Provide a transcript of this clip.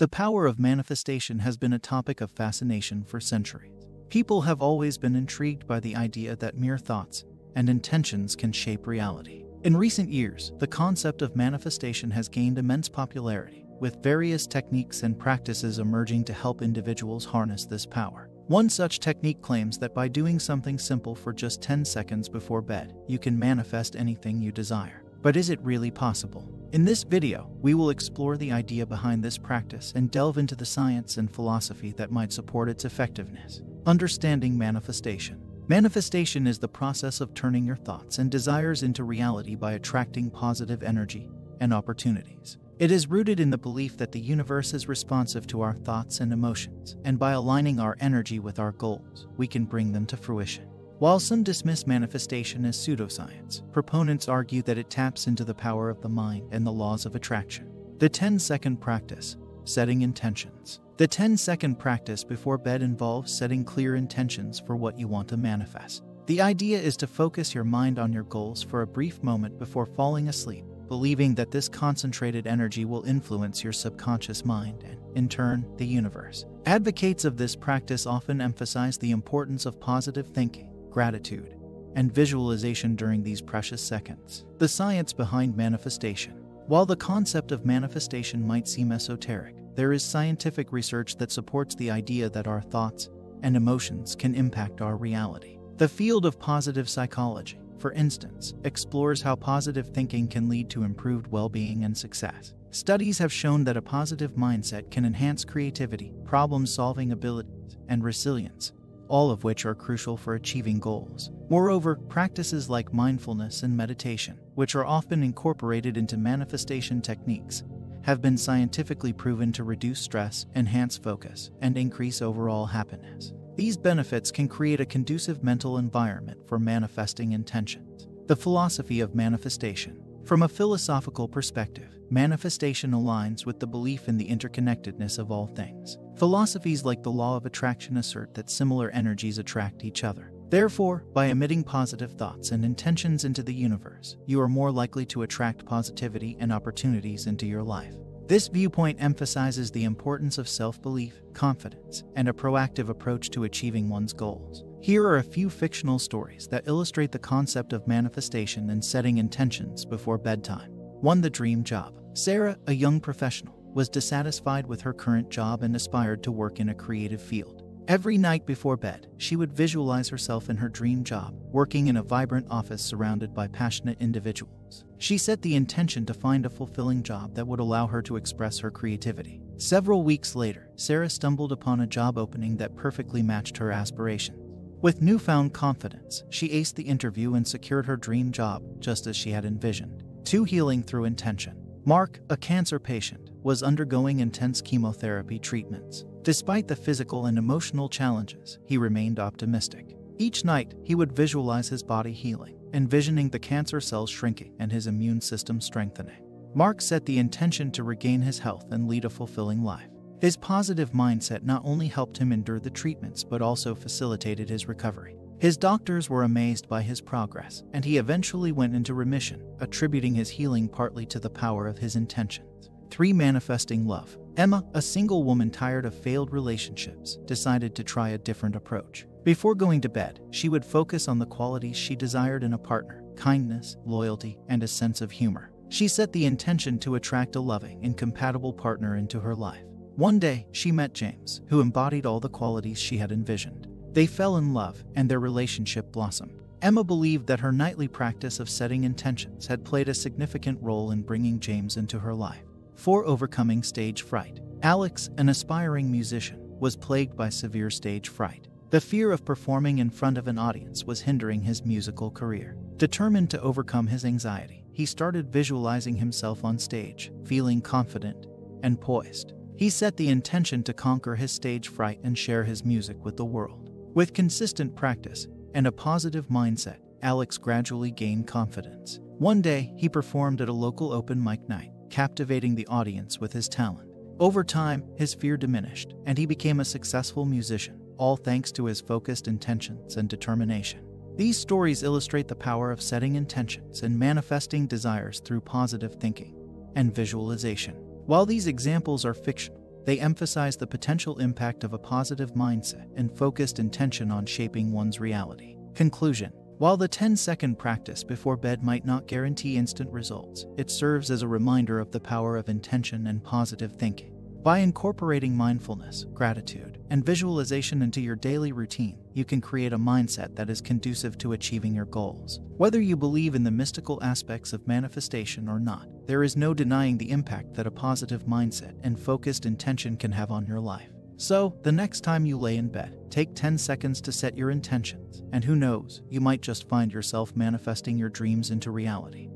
The power of manifestation has been a topic of fascination for centuries. People have always been intrigued by the idea that mere thoughts and intentions can shape reality. In recent years, the concept of manifestation has gained immense popularity, with various techniques and practices emerging to help individuals harness this power. One such technique claims that by doing something simple for just 10 seconds before bed, you can manifest anything you desire. But is it really possible? In this video, we will explore the idea behind this practice and delve into the science and philosophy that might support its effectiveness. Understanding manifestation. Manifestation is the process of turning your thoughts and desires into reality by attracting positive energy and opportunities. It is rooted in the belief that the universe is responsive to our thoughts and emotions, and by aligning our energy with our goals, we can bring them to fruition. While some dismiss manifestation as pseudoscience, proponents argue that it taps into the power of the mind and the laws of attraction. The 10 second practice setting intentions. The 10 second practice before bed involves setting clear intentions for what you want to manifest. The idea is to focus your mind on your goals for a brief moment before falling asleep, believing that this concentrated energy will influence your subconscious mind and, in turn, the universe. Advocates of this practice often emphasize the importance of positive thinking gratitude, and visualization during these precious seconds. The science behind manifestation. While the concept of manifestation might seem esoteric, there is scientific research that supports the idea that our thoughts and emotions can impact our reality. The field of positive psychology, for instance, explores how positive thinking can lead to improved well being and success. Studies have shown that a positive mindset can enhance creativity, problem solving abilities, and resilience, all of which are crucial for achieving goals. Moreover, practices like mindfulness and meditation, which are often incorporated into manifestation techniques, have been scientifically proven to reduce stress, enhance focus, and increase overall happiness. These benefits can create a conducive mental environment for manifesting intentions. The philosophy of manifestation. From a philosophical perspective, manifestation aligns with the belief in the interconnectedness of all things. Philosophies like the law of attraction assert that similar energies attract each other. Therefore, by emitting positive thoughts and intentions into the universe, you are more likely to attract positivity and opportunities into your life. This viewpoint emphasizes the importance of self belief, confidence, and a proactive approach to achieving one's goals. Here are a few fictional stories that illustrate the concept of manifestation and setting intentions before bedtime. 1. The Dream Job. Sarah, a young professional, was dissatisfied with her current job and aspired to work in a creative field. Every night before bed, she would visualize herself in her dream job, working in a vibrant office surrounded by passionate individuals. She set the intention to find a fulfilling job that would allow her to express her creativity. Several weeks later, Sarah stumbled upon a job opening that perfectly matched her aspirations. With newfound confidence, she aced the interview and secured her dream job just as she had envisioned. 2. Healing through intention. Mark, a cancer patient, was undergoing intense chemotherapy treatments. Despite the physical and emotional challenges, he remained optimistic. Each night, he would visualize his body healing, envisioning the cancer cells shrinking and his immune system strengthening. Mark set the intention to regain his health and lead a fulfilling life. His positive mindset not only helped him endure the treatments but also facilitated his recovery. His doctors were amazed by his progress, and he eventually went into remission, attributing his healing partly to the power of his intentions. 3. Manifesting love. Emma, a single woman tired of failed relationships, decided to try a different approach. Before going to bed, she would focus on the qualities she desired in a partner kindness, loyalty, and a sense of humor. She set the intention to attract a loving and compatible partner into her life. One day, she met James, who embodied all the qualities she had envisioned. They fell in love, and their relationship blossomed. Emma believed that her nightly practice of setting intentions had played a significant role in bringing James into her life. 4. Overcoming stage fright. Alex, an aspiring musician, was plagued by severe stage fright. The fear of performing in front of an audience was hindering his musical career. Determined to overcome his anxiety, he started visualizing himself on stage, feeling confident and poised. He set the intention to conquer his stage fright and share his music with the world. With consistent practice and a positive mindset, Alex gradually gained confidence. One day, he performed at a local open mic night captivating the audience with his talent. Over time, his fear diminished, and he became a successful musician, all thanks to his focused intentions and determination. These stories illustrate the power of setting intentions and manifesting desires through positive thinking and visualization. While these examples are fictional, They emphasize the potential impact of a positive mindset and focused intention on shaping one's reality. Conclusion While the 10 second practice before bed might not guarantee instant results, it serves as a reminder of the power of intention and positive thinking. By incorporating mindfulness, gratitude, and visualization into your daily routine, you can create a mindset that is conducive to achieving your goals. Whether you believe in the mystical aspects of manifestation or not, there is no denying the impact that a positive mindset and focused intention can have on your life. So, the next time you lay in bed, take 10 seconds to set your intentions, and who knows, you might just find yourself manifesting your dreams into reality.